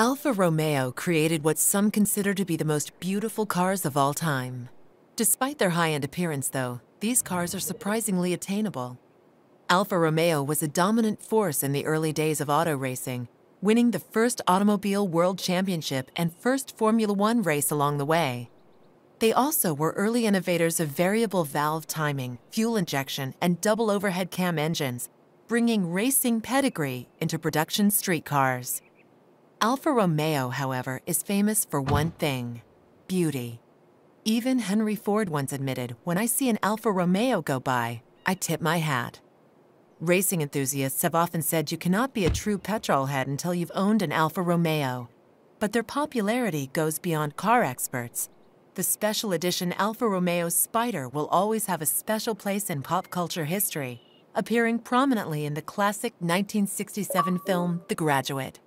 Alfa Romeo created what some consider to be the most beautiful cars of all time. Despite their high-end appearance, though, these cars are surprisingly attainable. Alfa Romeo was a dominant force in the early days of auto racing, winning the first Automobile World Championship and first Formula One race along the way. They also were early innovators of variable valve timing, fuel injection, and double overhead cam engines, bringing racing pedigree into production street cars. Alfa Romeo, however, is famous for one thing beauty. Even Henry Ford once admitted when I see an Alfa Romeo go by, I tip my hat. Racing enthusiasts have often said you cannot be a true petrolhead until you've owned an Alfa Romeo. But their popularity goes beyond car experts. The special edition Alfa Romeo Spider will always have a special place in pop culture history, appearing prominently in the classic 1967 film The Graduate.